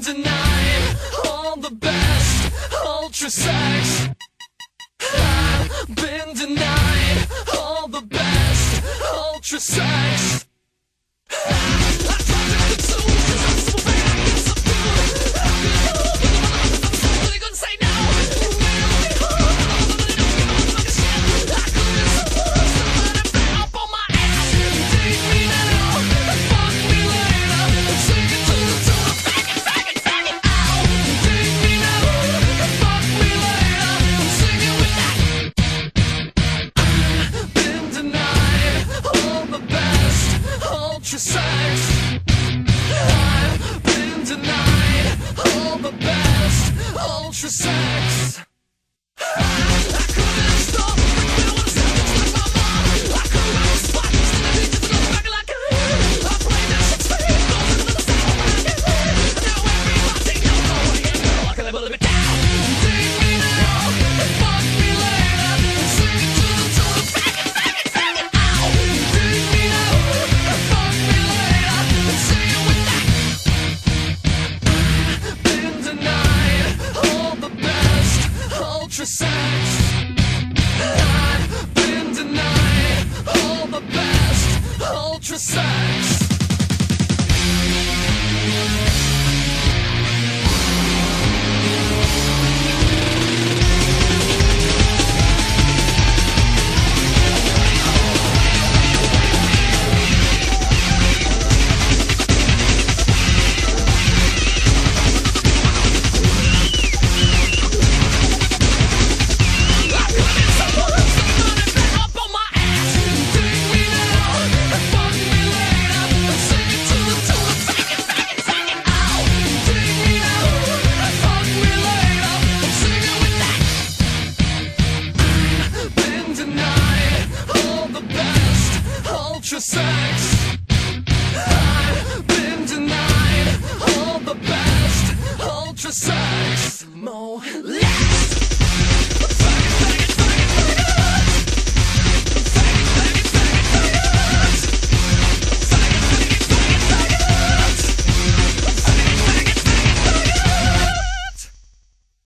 denying all the best ultra sex. I've been denied all the best ultra sex. all the best, ultra sex. sex.